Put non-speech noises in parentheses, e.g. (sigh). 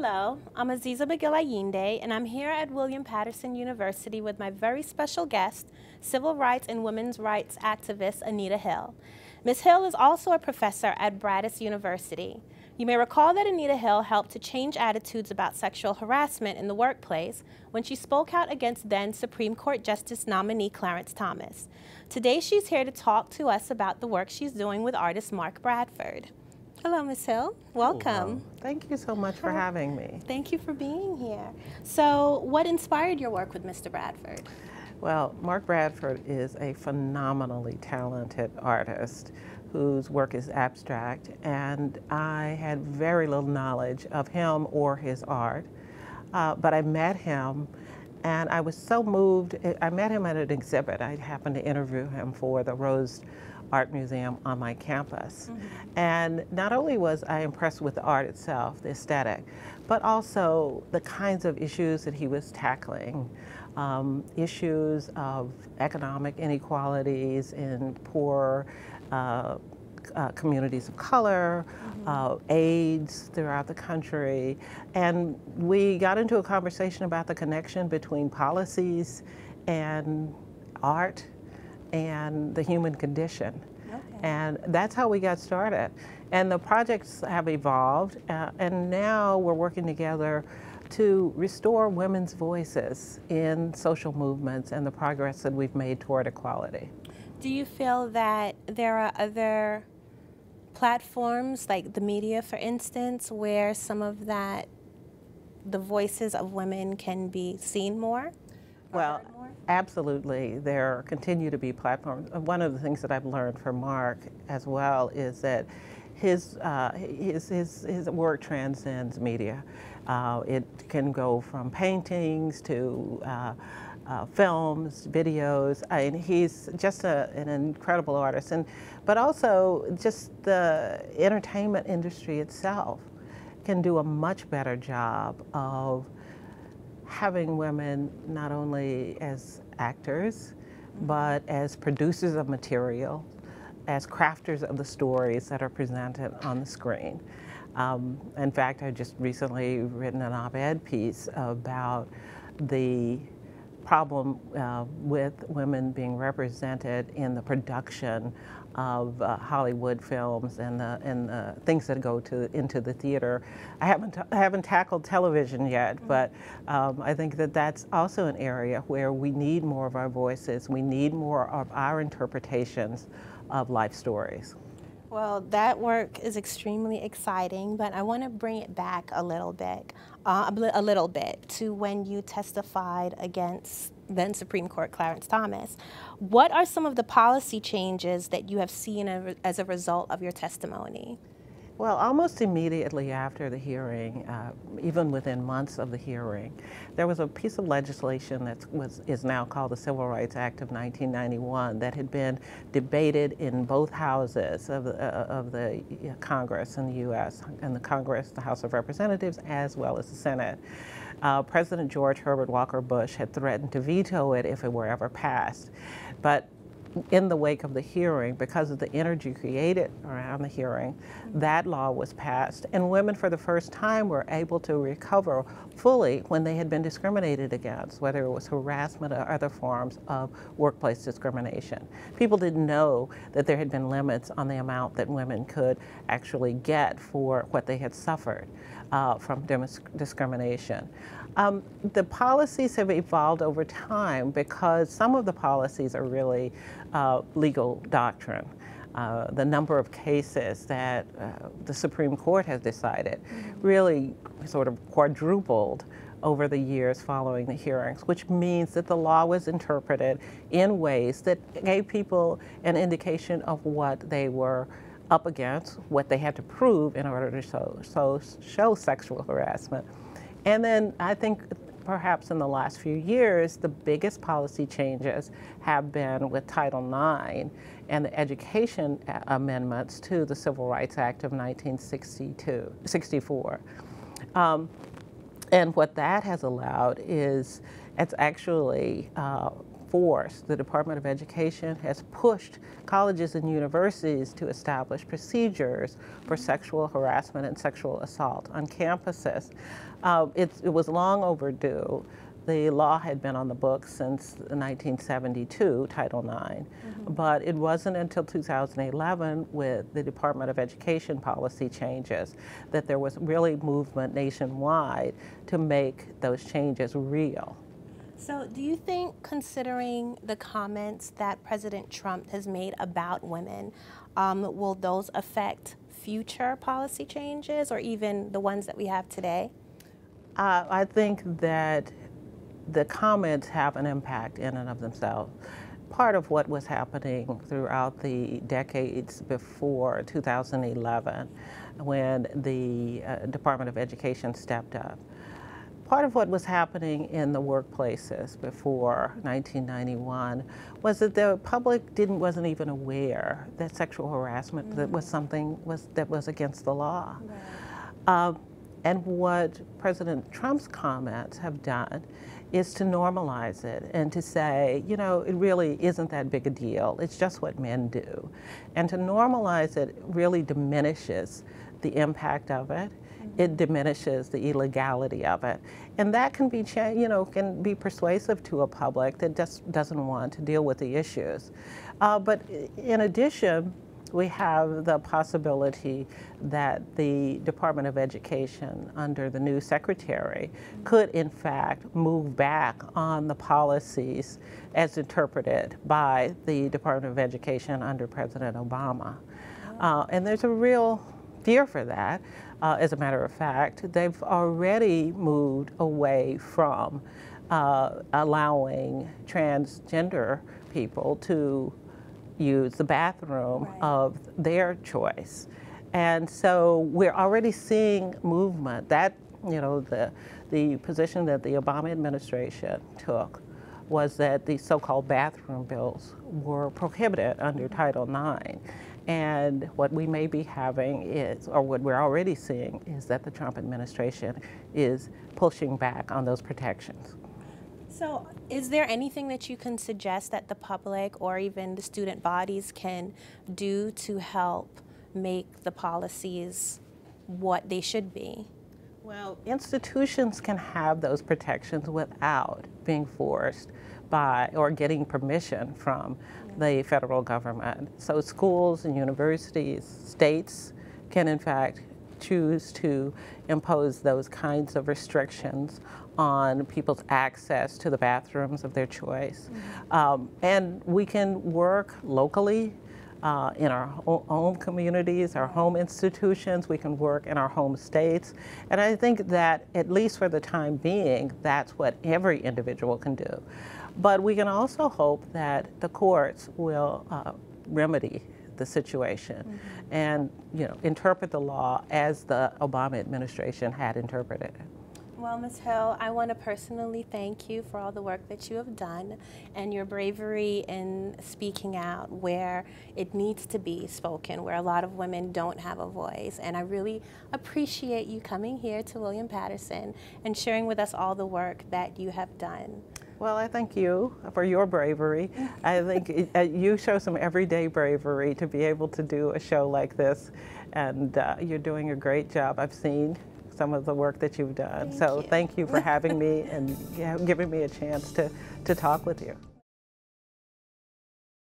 Hello, I'm Aziza McGill and I'm here at William Paterson University with my very special guest, civil rights and women's rights activist Anita Hill. Ms. Hill is also a professor at Brandeis University. You may recall that Anita Hill helped to change attitudes about sexual harassment in the workplace when she spoke out against then Supreme Court Justice nominee Clarence Thomas. Today she's here to talk to us about the work she's doing with artist Mark Bradford. Hello, Ms. Hill. Welcome. Hello. Thank you so much for having me. Thank you for being here. So, what inspired your work with Mr. Bradford? Well, Mark Bradford is a phenomenally talented artist whose work is abstract, and I had very little knowledge of him or his art. Uh, but I met him, and I was so moved. I met him at an exhibit. I happened to interview him for the Rose art museum on my campus. Mm -hmm. And not only was I impressed with the art itself, the aesthetic, but also the kinds of issues that he was tackling. Um, issues of economic inequalities in poor uh, uh, communities of color, mm -hmm. uh, AIDS throughout the country. And we got into a conversation about the connection between policies and art and the human condition. Okay. And that's how we got started. And the projects have evolved, uh, and now we're working together to restore women's voices in social movements and the progress that we've made toward equality. Do you feel that there are other platforms, like the media, for instance, where some of that, the voices of women can be seen more? Well, absolutely. There continue to be platforms. One of the things that I've learned from Mark as well is that his, uh, his, his, his work transcends media. Uh, it can go from paintings to uh, uh, films, videos. I mean, he's just a, an incredible artist, and but also just the entertainment industry itself can do a much better job of having women not only as actors, but as producers of material, as crafters of the stories that are presented on the screen. Um, in fact, I just recently written an op-ed piece about the problem uh, with women being represented in the production of uh, Hollywood films and the, and the things that go to into the theater. I haven't I haven't tackled television yet, mm -hmm. but um, I think that that's also an area where we need more of our voices. We need more of our interpretations of life stories. Well, that work is extremely exciting, but I want to bring it back a little bit, uh, a little bit to when you testified against then Supreme Court Clarence Thomas. What are some of the policy changes that you have seen as a result of your testimony? Well, almost immediately after the hearing, uh, even within months of the hearing, there was a piece of legislation that was, is now called the Civil Rights Act of 1991 that had been debated in both houses of the, uh, of the Congress in the U.S., and the Congress, the House of Representatives, as well as the Senate. Uh, President George Herbert Walker Bush had threatened to veto it if it were ever passed. But in the wake of the hearing, because of the energy created around the hearing, that law was passed. And women, for the first time, were able to recover fully when they had been discriminated against, whether it was harassment or other forms of workplace discrimination. People didn't know that there had been limits on the amount that women could actually get for what they had suffered uh, from discrimination. Um, the policies have evolved over time because some of the policies are really uh, legal doctrine. Uh, the number of cases that uh, the Supreme Court has decided really sort of quadrupled over the years following the hearings, which means that the law was interpreted in ways that gave people an indication of what they were up against, what they had to prove in order to show, so, show sexual harassment. And then I think perhaps in the last few years, the biggest policy changes have been with Title IX and the education amendments to the Civil Rights Act of 1962, 64. Um, and what that has allowed is it's actually uh, force, the Department of Education has pushed colleges and universities to establish procedures for sexual harassment and sexual assault on campuses. Uh, it, it was long overdue. The law had been on the books since 1972, Title IX, mm -hmm. but it wasn't until 2011 with the Department of Education policy changes that there was really movement nationwide to make those changes real. So, do you think, considering the comments that President Trump has made about women, um, will those affect future policy changes or even the ones that we have today? Uh, I think that the comments have an impact in and of themselves. Part of what was happening throughout the decades before 2011 when the uh, Department of Education stepped up. Part of what was happening in the workplaces before 1991 was that the public didn't wasn't even aware that sexual harassment mm -hmm. that was something was that was against the law. Right. Uh, and what President Trump's comments have done is to normalize it and to say, you know, it really isn't that big a deal. It's just what men do. And to normalize it really diminishes the impact of it. It diminishes the illegality of it. And that can be, you know, can be persuasive to a public that just doesn't want to deal with the issues. Uh, but in addition, we have the possibility that the Department of Education, under the new secretary, could in fact move back on the policies as interpreted by the Department of Education under President Obama. Uh, and there's a real fear for that. Uh, as a matter of fact, they've already moved away from uh, allowing transgender people to use the bathroom right. of their choice. And so we're already seeing movement. That, you know, the, the position that the Obama administration took was that the so-called bathroom bills were prohibited under mm-hmm. Title IX. And what we may be having is, or what we're already seeing, is that the Trump administration is pushing back on those protections. So, is there anything that you can suggest that the public or even the student bodies can do to help make the policies what they should be? Well, institutions can have those protections without being forced by or getting permission from the federal government. So, schools and universities, states can in fact choose to impose those kinds of restrictions on people's access to the bathrooms of their choice. Mm-hmm. Um, and we can work locally uh, in our home communities, our home institutions, we can work in our home states. And I think that, at least for the time being, that's what every individual can do. But we can also hope that the courts will uh, remedy the situation mm -hmm. and you know interpret the law as the Obama administration had interpreted it. Well, Ms. Hill, I want to personally thank you for all the work that you have done and your bravery in speaking out where it needs to be spoken, where a lot of women don't have a voice. And I really appreciate you coming here to William Paterson and sharing with us all the work that you have done. Well, I thank you for your bravery. I think it, uh, you show some everyday bravery to be able to do a show like this, and uh, you're doing a great job. I've seen some of the work that you've done. Thank so you. thank you for having me (laughs) and giving me a chance to, to talk with you.